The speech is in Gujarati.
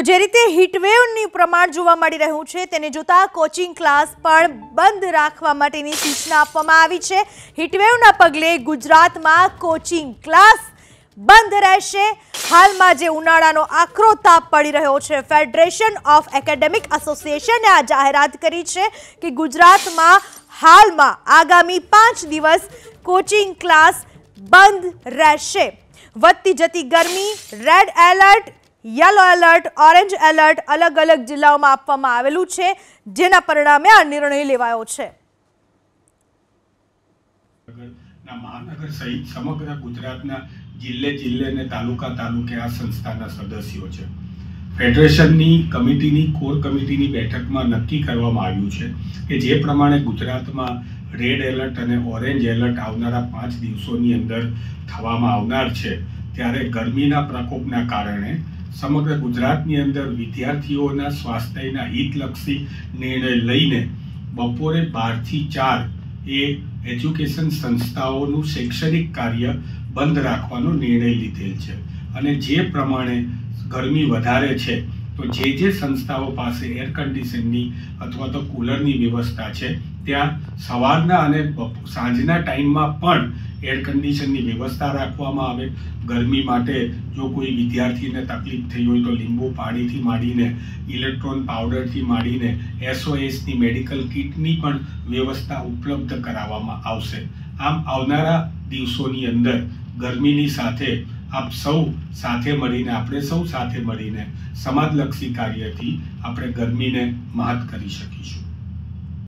તો જે રીતે હીટવેવની પ્રમાણ જોવા મળી રહ્યું છે, તેને જોતા કોચિંગ ક્લાસ પણ બંધ રાખવા માટેની સૂચના આપવામાં આવી છે. હીટવેવના પગલે ગુજરાતમાં કોચિંગ ક્લાસ બંધ રહેશે. હાલમાં જે ઉનાળાનો આકરો તાપ પડી રહ્યો છે ફેડરેશન ઓફ એકેડેમિક એસોસિએશને આ જાહેરાત કરી છે કે ગુજરાતમાં હાલમાં આગામી પાંચ દિવસ કોચિંગ ક્લાસ બંધ રહેશે. વધતી જતી ગરમી red alert yellow alert orange alert અલગ અલગ જિલ્લાઓમાં આપવામાં આવેલું છે, જેના પરિણામે આ નિર્ણય લેવાયો છે. મહાનગર સહિત સમગ્ર ગુજરાતના જિલ્લે જિલ્લે અને તાલુકા તાલુકે આ સંસ્થાના સદસ્યો છે. ફેડરેશનની કમિટીની, કોર કમિટીની બેઠકમાં નક્કી કરવામાં આવ્યું છે કે જે પ્રમાણે ગુજરાતમાં રેડ એલર્ટ અને ઓરેન્જ એલર્ટ આવનારા પાંચ દિવસોની અંદર થવામાં આવનાર છે. ત્યારે ગરમીના પ્રકોપના કારણે સમગ્ર ગુજરાતની અંદર વિદ્યાર્થીઓના સ્વાસ્થ્યના હિતલક્ષી નિર્ણય લઈને બપોરે બારથી ચાર એ એજ્યુકેશન સંસ્થાઓનું શૈક્ષણિક કાર્ય બંધ રાખવાનો નિર્ણય લીધેલ છે. અને જે પ્રમાણે ગરમી વધારે છે, તો જે જે સંસ્થાઓ પાસે એર કન્ડિશનની અથવા તો કુલરની વ્યવસ્થા છે, ત્યાં સવારના અને સાંજના ટાઈમમાં પણ એર કન્ડિશનની વ્યવસ્થા રાખવામાં આવે. ગરમી માટે જો કોઈ વિદ્યાર્થીને તકલીફ થઈ હોય તો લીંબુ પાણીથી માંડીને ઇલેક્ટ્રોન પાવડરથી માંડીને એસઓએસની મેડિકલ કિટની પણ વ્યવસ્થા ઉપલબ્ધ કરાવવામાં આવશે. આમ આવનારા દિવસોની અંદર ગરમીની સાથે આપ સૌ સાથે મળીને, આપણે સૌ સાથે મળીને સમાજલક્ષી કાર્યથી આપણે ગરમીને મહાત કરી શકીશું.